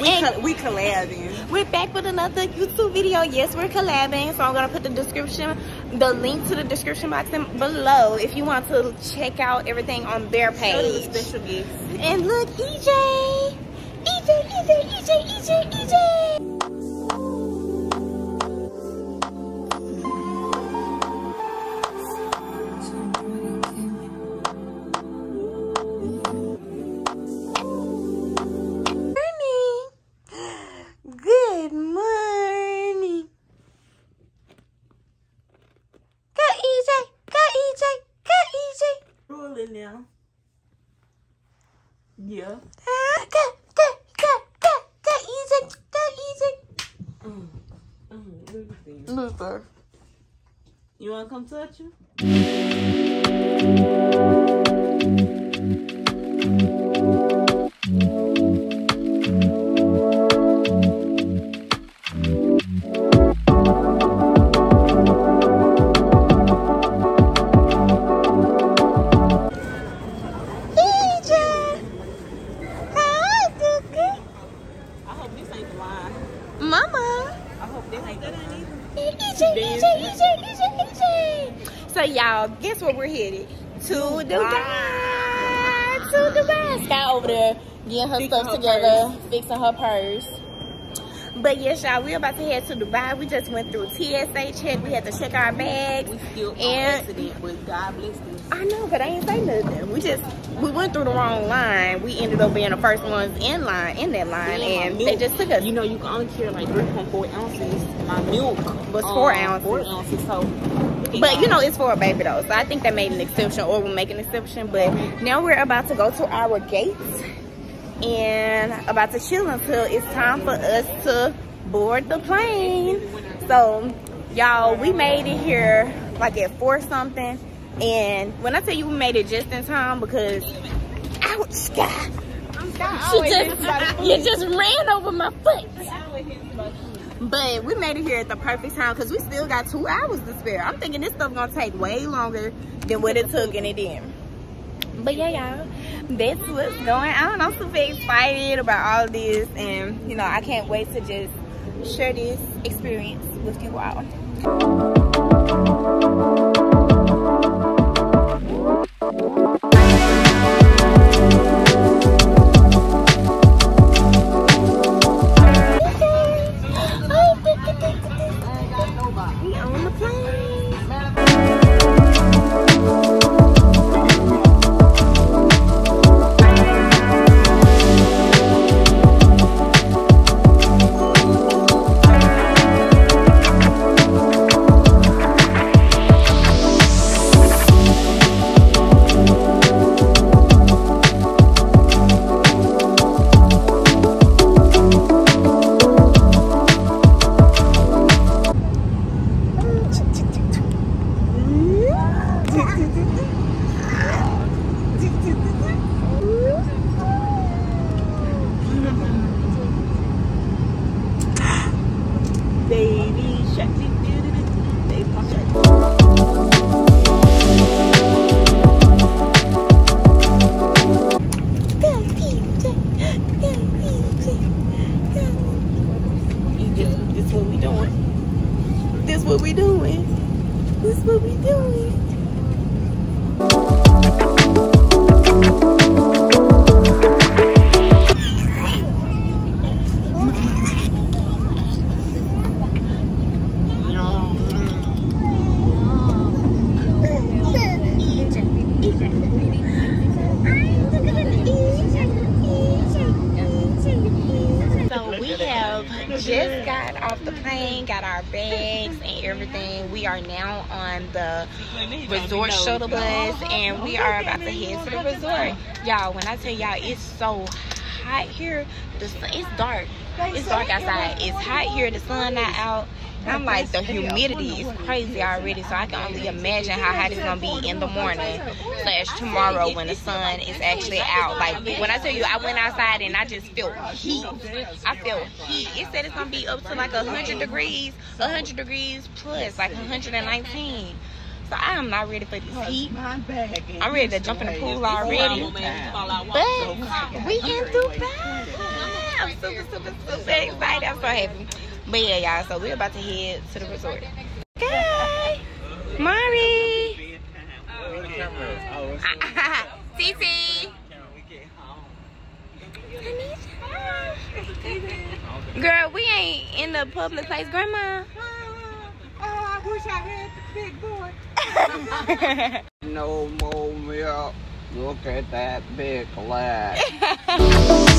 We, co- we collabing. We're back with another YouTube video. Yes, we're collabing. So I'm gonna put the description, the link to the description box in below if you want to check out everything on their page. special gifts. And look, EJ, EJ, EJ, EJ, EJ, EJ. Yeah. Go, go, go, go, go EJ, go EJ. Mm. Mm. Luther. You wanna come touch you? Her Fixing stuff her together, fixing her purse. But yes, y'all, we're about to head to Dubai. We just went through TSA check. We had to check our bags. We still on And- accident, but God bless us. I know, but I ain't say nothing. We just we went through the wrong line. We ended up being the first ones in line in that line, Yeah, and they just took us. You know, you can only carry like 3.4 ounces. My milk Was four um, ounces. Four ounces. So, But you know, it's for a baby though, so I think they made an exception or will make an exception. But now we're about to go to our gates and about to chill until it's time for us to board the plane. So, y'all, we made it here like at four something. And when I tell you we made it just in time because, ouch, Sky. She just, you just ran over my foot. But we made it here at the perfect time because we still got two hours to spare. I'm thinking this stuff gonna take way longer than what it took and it didn't. But yeah, y'all, that's what's going on. I'm super excited about all this and you know, I can't wait to just share this experience with you all. Doing. This what we doing. This what we doing. We have just got off the plane, got our bags and everything. We are now on the resort shuttle bus and we are about to head to the resort. Y'all, when I tell y'all it's so hot here, the sun, it's dark. It's dark outside. It's hot here, the sun not out. I'm like, the humidity is crazy already, so I can only imagine how hot it's gonna be in the morning slash tomorrow when the sun is actually out. Like when I tell you, I went outside and I just felt heat. I felt heat. It said it's gonna be up to like hundred degrees, hundred degrees plus, like 119. So I am not ready for this heat. I'm ready to jump in the pool already. But we in Dubai. I'm super, super, super excited. I'm so happy. But yeah, y'all, so we're about to head to the resort. Okay. Mari. Titi. Girl, we ain't in the public place. Grandma. Oh, I wish I had the big boy. No more milk. Look at that big leg.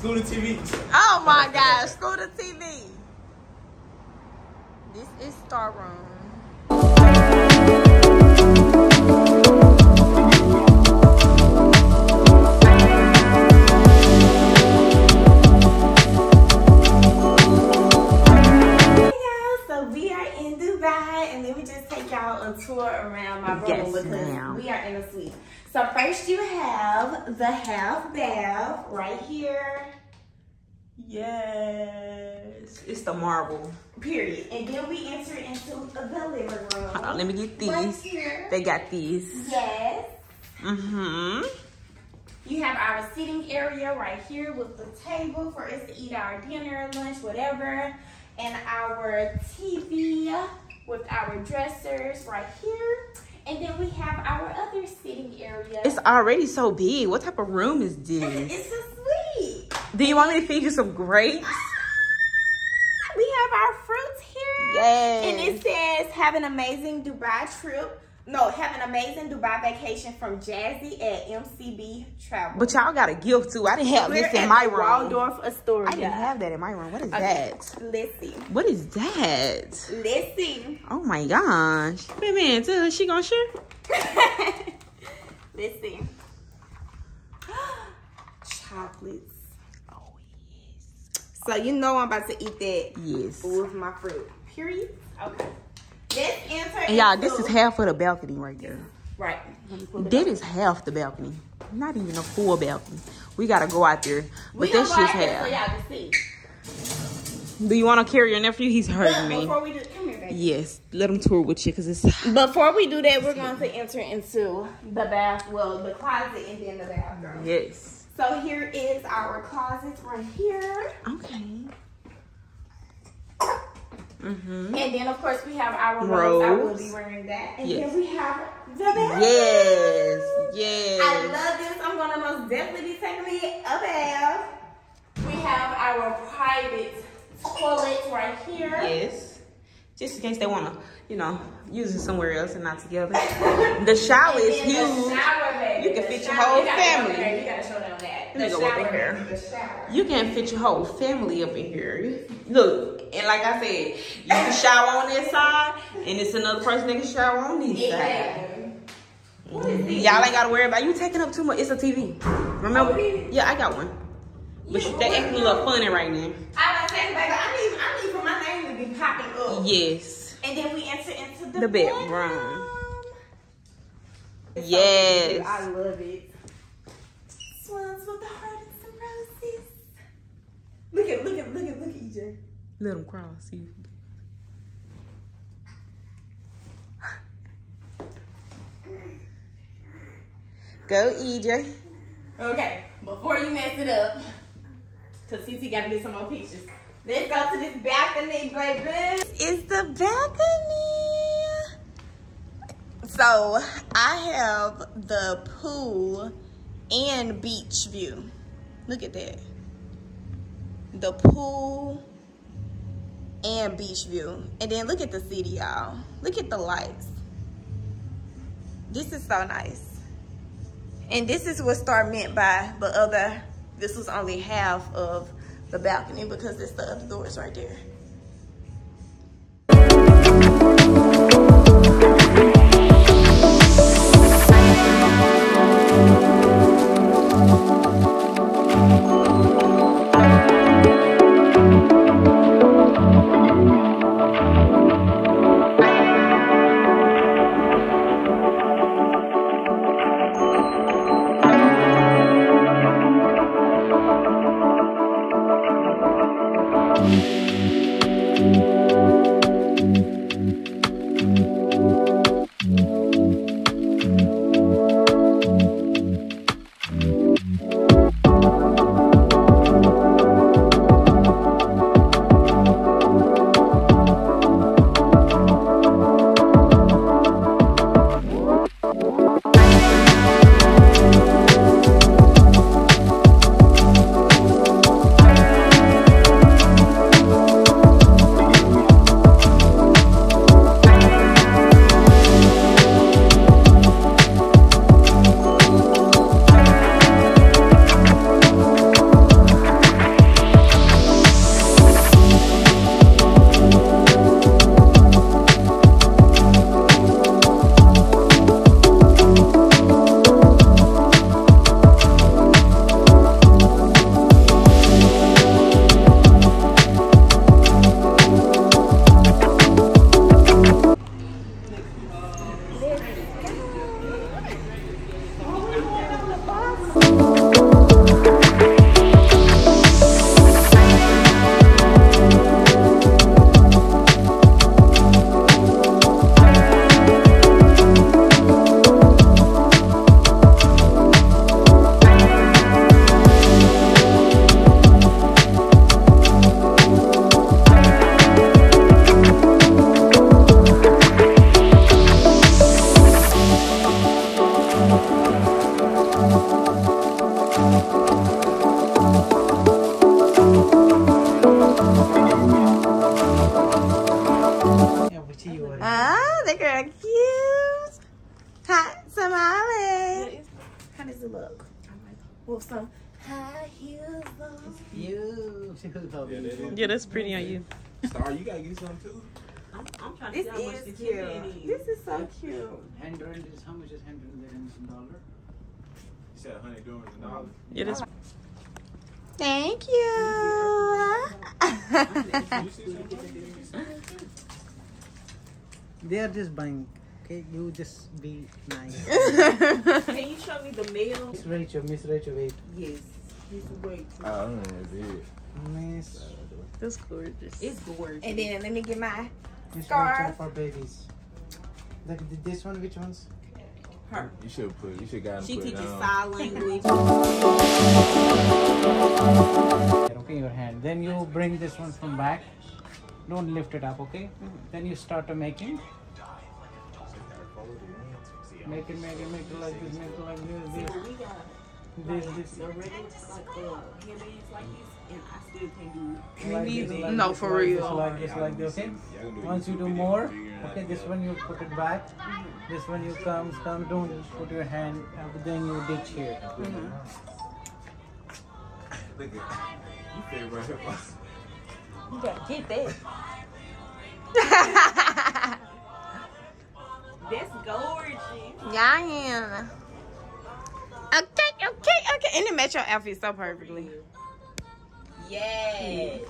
TV. Oh my gosh, Scooter TV. This is Star Room. Tour around my room Yes, because we are in a suite. So first you have the half bath right here. Yes. It's the marble. Period. And then we enter into the living room. Hold on, let me get Right these. here. They got these. Yes. Mm-hmm. You have our sitting area right here with the table for us to eat our dinner, lunch, whatever. And our TV with our dressers right here. And then we have our other sitting area. It's already so big. What type of room is this? It's a suite. Do you want me to feed you some grapes? Ah, we have our fruits here. Yes. And it says, have an amazing Dubai trip. No, have an amazing Dubai vacation from Jazzy at MCB Travel. But y'all got a gift too. I didn't have We're this in my room. Waldorf Astoria. I didn't have that in my room. What is Okay, that? Let's see. What is that? Let's see. Oh my gosh. Wait a minute. Tell her she gonna share? Let's see. Chocolates. Oh yes. So you know I'm about to eat that Yes. with my fruit. Period. Okay. Let's enter. And y'all, this is half of the balcony right there. right. Let me pull it That is half the balcony. Not even a full balcony. We gotta go out there. But gonna that's just half. y'all can see. Do you wanna carry your nephew? He's hurting me. before we do, come here, baby. Yes. Let him tour with you because it's Before we do that, we're going to enter into the bath, well, the closet and then the bathroom. Yes. So here is our closet right here. Okay. Mm-hmm. And then, of course, we have our robes. I will be wearing that. And Yes. then we have the bath. Yes. Yes. I love this. I'm going to most definitely be taking me a bath. We have our private toilet right here. Yes. Just in case they wanna, you know, use it somewhere else and not together. The shower is huge. shower. You can The fit your whole you family. You gotta show them that. Let me The go up in here. The. You can fit your whole family up in here. Look, and like I said, you can shower on this side, and it's another person that can shower on this side. Exactly. What is? Y'all ain't gotta worry about you taking up too much. It's a TV. Remember? Oh. Yeah, I got one. But they acting a little funny right now. I was saying, baby, I need, I need for my name to be popping up. Yes. And then we enter into the, The bedroom. Yes. I love it. Swans with the heart and some roses. Look at, look at, look at, look at EJ. Let him cross. See. Go, EJ. Okay, before you mess it up, cause Cece gotta get some more pictures. Let's go to this balcony, baby. It's the balcony. So I have the pool and beach view. Look at that. The pool and beach view. And then look at the city, y'all. Look at the lights. This is so nice. And this is what Star meant by the other, this was only half of the balcony because it's the other doors right there. How does it look? With some high heels on. Yeah, that's pretty on you. Star, you gotta get some too. I'm, I'm trying to this is cute. This is so cute. Hand earned is how much is hand earned there in dollar? You said hundred dollars and dollars. Yeah, that's Thank you. You? They are just buying. Okay, you just be nice. Can you show me the mail? Miss Rachel, Miss Rachel, wait. Yes. Wait. Oh, I don't know what it is. Miss, That's gorgeous. It's gorgeous. and then let me get my Miss Scarf. Rachel for babies. Like th- this one, which ones? Her. You should put. You should got She put teaches sign language. Okay, your hand. Then you bring this one from back. Don't lift it up, okay? Mm-hmm. Then you start to making. Make it, make it, make it like this, make it like this, this, this, this. Like this, like No, this, for like real. This, like this, like this, okay? Once you do more, okay, this one you put it back. This one you come, come, don't just put your hand, uh, then you ditch here. Look at you fit right up. You gotta get that. That's gorgeous. Yeah. I am Okay, okay, okay. And it match your outfit so perfectly. Yes.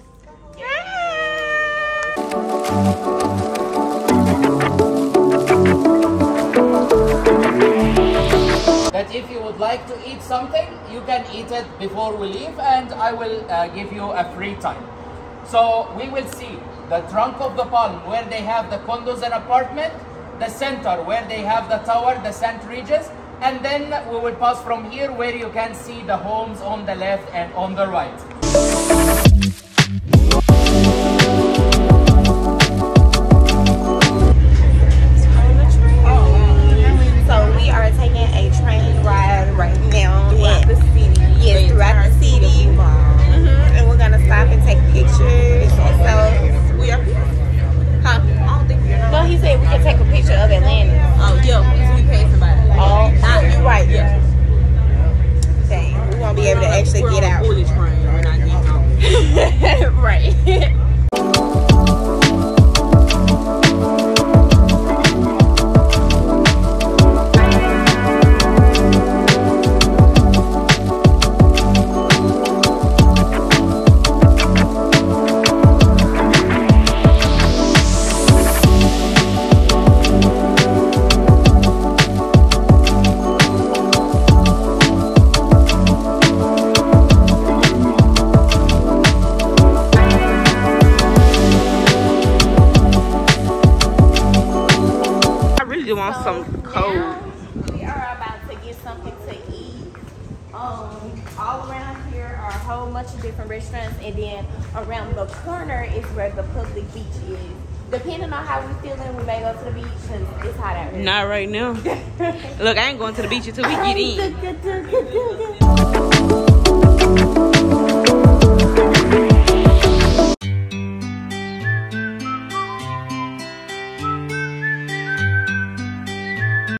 that if you would like to eat something, you can eat it before we leave and I will uh, give you a free time. So we will see the trunk of the palm where they have the condos and apartment, the center where they have the tower, the St. Regis, and then we will pass from here where you can see the homes on the left and on the right. Do want some cold. We are about to get something to eat. Um, all around here are a whole bunch of different restaurants, and then around the corner is where the public beach is. Depending on how we feeling, we may go to the beach because it's hot out here. Not right now. Look, I ain't going to the beach until we get in.